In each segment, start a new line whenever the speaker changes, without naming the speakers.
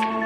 you.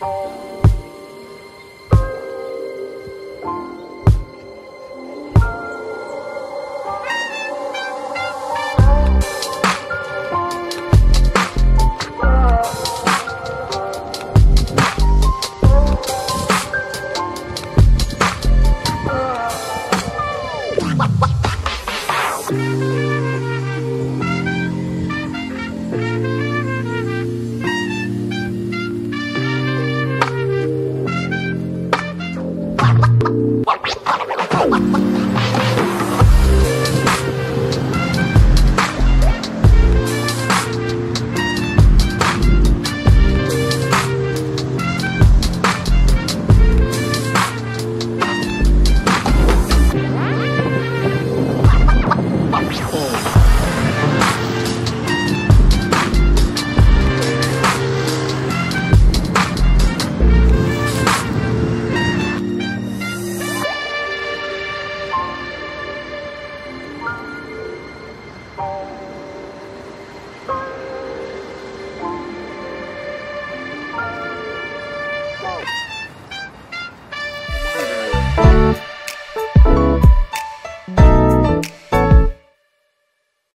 Thank you.